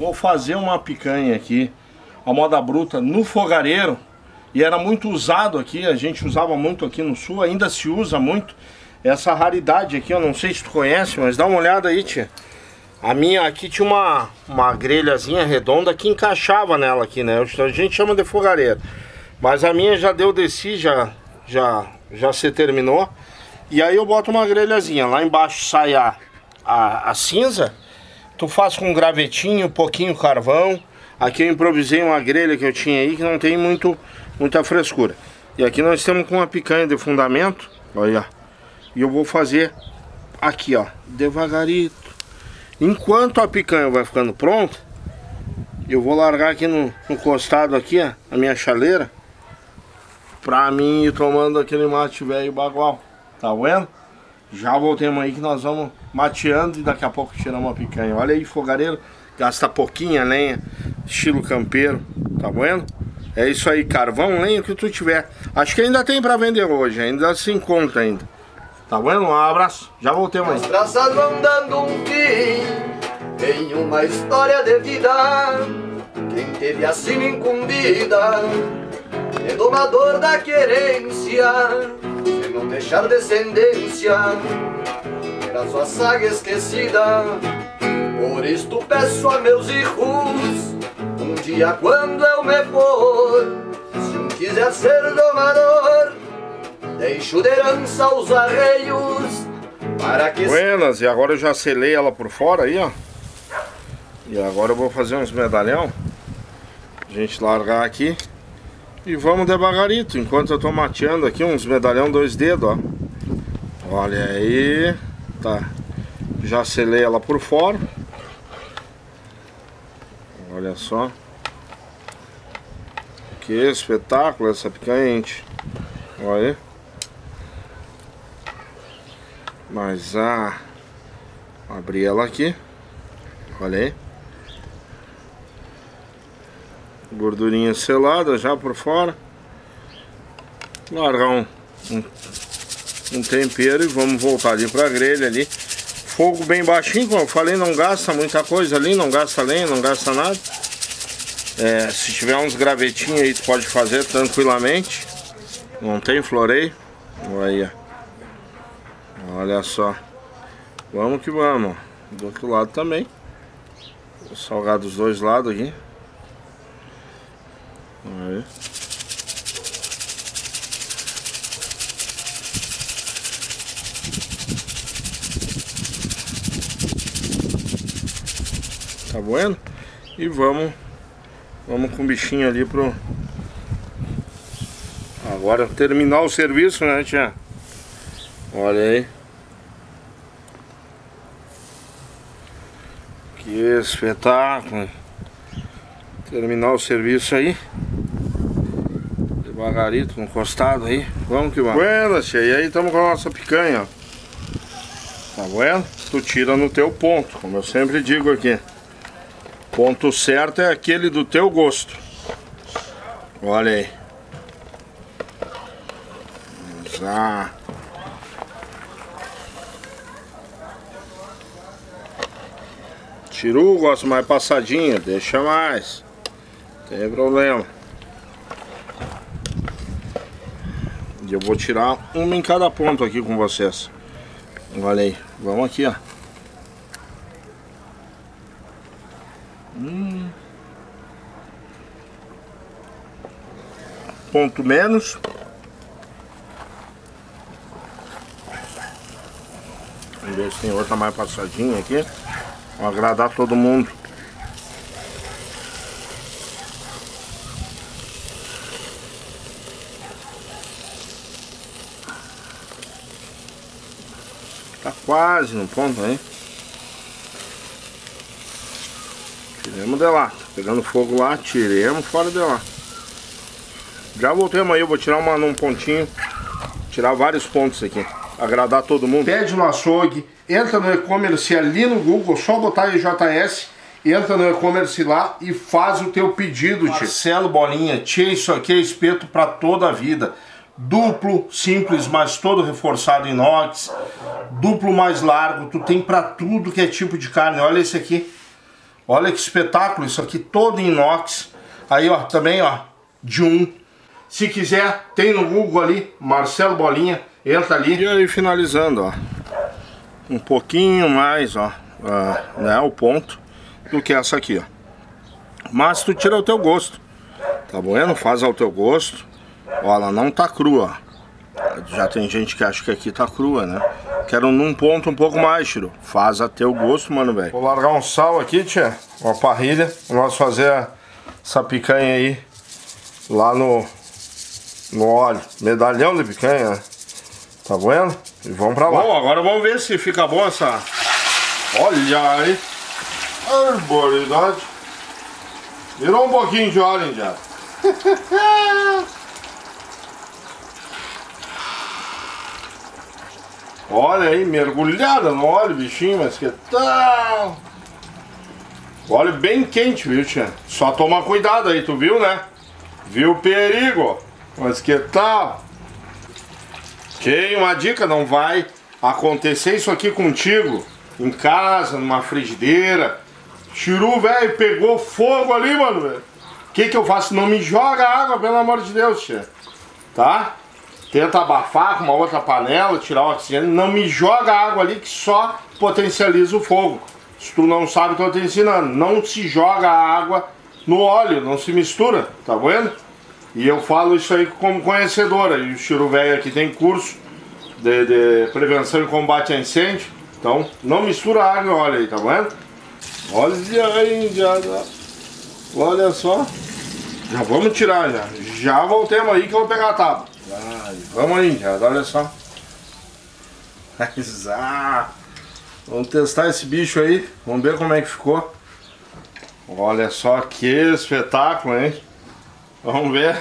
vou fazer uma picanha aqui, a moda bruta, no fogareiro. E era muito usado aqui, a gente usava muito aqui no sul, ainda se usa muito. Essa raridade aqui, eu não sei se tu conhece, mas dá uma olhada aí, tia. A minha aqui tinha uma, uma grelhazinha redonda que encaixava nela aqui, né? A gente chama de fogareiro. Mas a minha já deu desse, já, já, já se terminou. E aí eu boto uma grelhazinha. Lá embaixo sai a, a, a cinza. Tu faz com gravetinho, um pouquinho carvão. Aqui eu improvisei uma grelha que eu tinha aí que não tem muito, muita frescura. E aqui nós temos com uma picanha de fundamento. Olha. E eu vou fazer aqui, ó. Devagarito. Enquanto a picanha vai ficando pronta, eu vou largar aqui no, no costado aqui, ó, a minha chaleira. Pra mim ir tomando aquele mate velho bagual. Tá vendo? Já voltemos aí que nós vamos mateando e daqui a pouco tiramos a picanha. Olha aí, fogareiro, gasta pouquinha lenha, estilo campeiro, tá vendo? É isso aí, carvão, lenha, o que tu tiver. Acho que ainda tem pra vender hoje, ainda se encontra ainda. Tá vendo? Um abraço. Já voltei mais. As traças vão dando um fim em uma história de vida. Quem teve a sina incumbida é domador da querência. Se não deixar descendência, era sua saga esquecida. Por isto peço a meus irmãos, um dia quando eu me for, se um quiser ser domador Deixo de herança os arreios para que... Buenas, e agora eu já selei ela por fora aí, ó. E agora eu vou fazer uns medalhão. A gente largar aqui. E vamos devagarito, enquanto eu tô mateando aqui uns medalhão dois dedos, ó. Olha aí. Tá. Já selei ela por fora. Olha só. Que espetáculo essa picanha, gente. Olha aí. Mas a... Ah, abrir ela aqui. Olha aí. Gordurinha selada já por fora. Largar um, um, um tempero e vamos voltar ali pra grelha ali. Fogo bem baixinho, como eu falei, não gasta muita coisa ali, não gasta lenha, não gasta nada. É, se tiver uns gravetinhos aí, tu pode fazer tranquilamente. Não tem floreio. Olha Olha só. Vamos que vamos. Do outro lado também. Vou salgar dos dois lados aqui. Aí. Tá bueno? E vamos Vamos com o bichinho ali pro Agora terminar o serviço, né, tia? Olha aí. Que espetáculo. Terminar o serviço aí. Devagarito, encostado aí. Vamos que vamos. Buenas, e aí estamos com a nossa picanha Tá vendo? Tu tira no teu ponto Como eu sempre digo aqui Ponto certo é aquele do teu gosto Olha aí Exato Chiru gosta mais passadinho, deixa mais. Tem problema. E eu vou tirar uma em cada ponto aqui com vocês. Olha aí, vamos aqui, ó. Ponto menos. Vamos ver se tem outra mais passadinha aqui. Vou agradar todo mundo. Tá quase no ponto aí. Tiremos de lá. Tá pegando fogo lá, tiremos fora de lá. Já voltei amanhã, eu vou tirar uma num pontinho. Tirar vários pontos aqui. Agradar todo mundo. Pede no açougue entra no e-commerce ali no Google, só botar IJS, entra no e-commerce lá e faz o teu pedido, tio. Marcelo Bolinha, tia, isso aqui é espeto para toda a vida. Duplo, simples, mas todo reforçado em inox. Duplo mais largo, tu tem para tudo que é tipo de carne. Olha esse aqui. Olha que espetáculo, isso aqui todo inox. Aí, ó, também, ó, de um. Se quiser, tem no Google ali, Marcelo Bolinha, entra ali. E aí, finalizando, ó. Um pouquinho mais, ó, uh, né, o ponto do que essa aqui, ó. Mas tu tira o teu gosto. Tá bueno? Faz ao teu gosto. Ó, ela não tá crua. Já tem gente que acha que aqui tá crua, né? Quero num ponto um pouco mais, Chiro. Faz a teu gosto, mano, velho. Vou largar um sal aqui, tia. Uma parrilha. Vamos fazer essa picanha aí. Lá no... No óleo. Medalhão de picanha, né? Tá vendo? E vamos pra lá. Bom, agora vamos ver se fica bom essa... Olha aí. Arboridade. Virou um pouquinho de óleo, já. Olha aí, mergulhada no óleo, bichinho, mas que tal? Óleo bem quente, viu, tia? Só toma cuidado aí, tu viu, né? Viu o perigo? Mas que tal? Ok, uma dica, não vai acontecer isso aqui contigo em casa, numa frigideira, Chiru, velho, pegou fogo ali, mano, velho. O que que eu faço? Não me joga água, pelo amor de Deus, tia. Tá? Tenta abafar com uma outra panela, tirar o oxigênio. Não me joga água ali que só potencializa o fogo. Se tu não sabe, tô te ensinando. Não se joga água no óleo, não se mistura, tá vendo? E eu falo isso aí como conhecedora. E o Chiru velho aqui tem curso de, de prevenção e combate a incêndio. Então, não mistura água e aí, tá vendo? Olha aí, indiada. Olha só. Já vamos tirar já. Já voltemos aí que eu vou pegar a tábua. Vai, vamos aí, indiada. Olha só. Vamos testar esse bicho aí. Vamos ver como é que ficou. Olha só que espetáculo, hein? Vamos ver.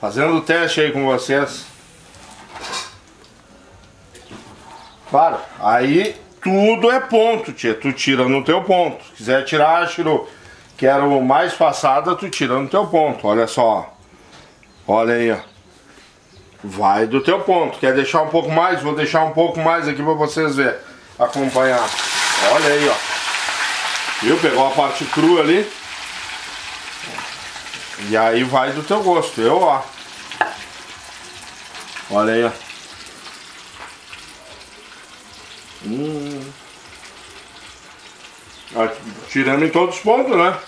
Fazendo o teste aí com vocês. Claro, aí tudo é ponto, tia. Tu tira no teu ponto. Se quiser tirar, tirou. Quero mais passada, tu tira no teu ponto. Olha só. Olha aí, ó. Vai do teu ponto. Quer deixar um pouco mais? Vou deixar um pouco mais aqui pra vocês verem. Acompanhar. Olha aí, ó. Viu? Pegou a parte crua ali. E aí vai do teu gosto. Eu, ó. Olha aí, ó. Hum. Tirando em todos os pontos, né?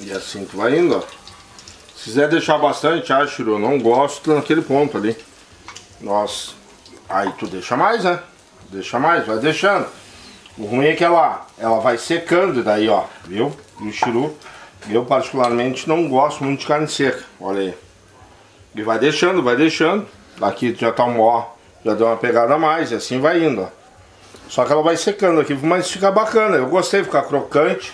E assim tu vai indo, ó. Se quiser deixar bastante, acho, eu não gosto naquele ponto ali. Nossa. Aí tu deixa mais, né? Deixa mais, vai deixando. O ruim é que ela, ela vai secando daí, ó. Viu? E o chiru, eu particularmente não gosto muito de carne seca. Olha aí. E vai deixando, vai deixando. Aqui já tá um ó. Já deu uma pegada a mais. E assim vai indo, ó. Só que ela vai secando aqui, mas fica bacana. Eu gostei ficar crocante.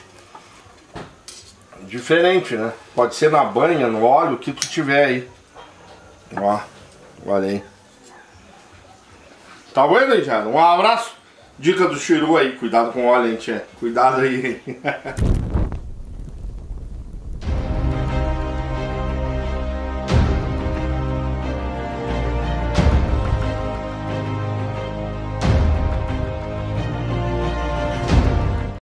Diferente, né? Pode ser na banha, no óleo, o que tu tiver aí. Ó, olha aí. Tá vendo, gente? Um abraço. Dica do Chiru aí. Cuidado com o óleo, tia? Cuidado aí.